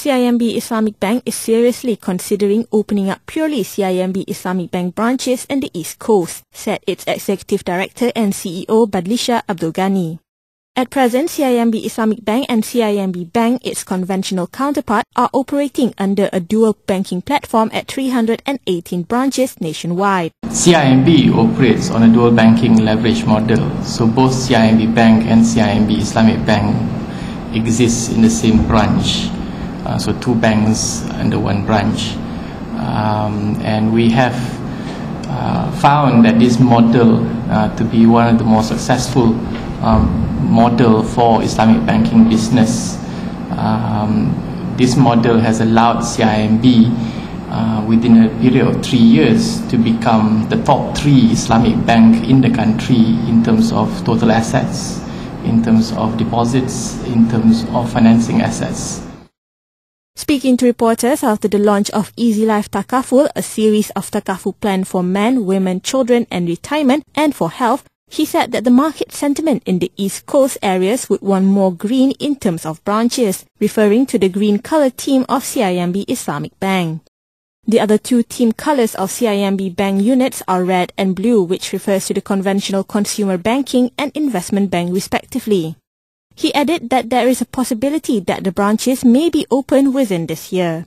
CIMB Islamic Bank is seriously considering opening up purely CIMB Islamic Bank branches in the East Coast, said its Executive Director and CEO Badlisyah Abdul Ghani. At present, CIMB Islamic Bank and CIMB Bank, its conventional counterpart, are operating under a dual banking platform at 318 branches nationwide. CIMB operates on a dual banking leverage model, so both CIMB Bank and CIMB Islamic Bank exist in the same branch. Uh, so two banks under one branch. Um, and we have uh, found that this model uh, to be one of the most successful um, model for Islamic banking business. Um, this model has allowed CIMB uh, within a period of three years to become the top three Islamic bank in the country in terms of total assets, in terms of deposits, in terms of financing assets. Speaking to reporters after the launch of Easy Life Takaful, a series of takaful plan for men, women, children and retirement and for health, he said that the market sentiment in the East Coast areas would want more green in terms of branches, referring to the green colour team of CIMB Islamic Bank. The other two team colours of CIMB Bank units are red and blue, which refers to the conventional consumer banking and investment bank respectively. He added that there is a possibility that the branches may be open within this year.